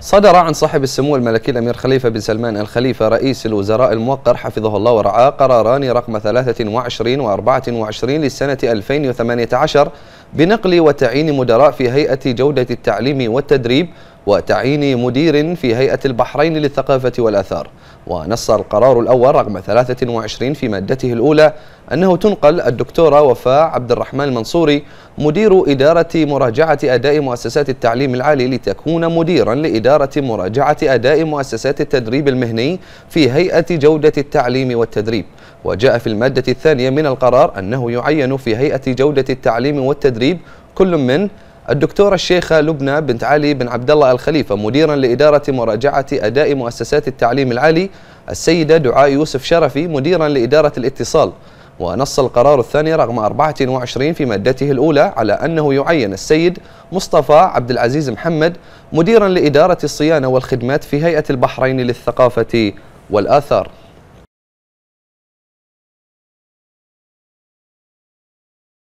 صدر عن صاحب السمو الملكي الأمير خليفة بن سلمان الخليفة رئيس الوزراء الموقر حفظه الله ورعاه قراران رقم 23 و 24 للسنة 2018 بنقل وتعيين مدراء في هيئة جودة التعليم والتدريب وتعيين مدير في هيئة البحرين للثقافة والآثار. ونص القرار الأول رقم 23 في مادته الأولى أنه تنقل الدكتورة وفاء عبد الرحمن المنصوري مدير إدارة مراجعة أداء مؤسسات التعليم العالي لتكون مديرا لإدارة مراجعة أداء مؤسسات التدريب المهني في هيئة جودة التعليم والتدريب. وجاء في المادة الثانية من القرار أنه يعين في هيئة جودة التعليم والتدريب كل من الدكتورة الشيخة لبنى بنت علي بن عبد الله الخليفة مديرا لإدارة مراجعة أداء مؤسسات التعليم العالي السيدة دعاء يوسف شرفي مديرا لإدارة الاتصال. ونص القرار الثاني رقم 24 في مادته الأولى على أنه يعين السيد مصطفى عبد العزيز محمد مديرا لإدارة الصيانة والخدمات في هيئة البحرين للثقافة والآثار.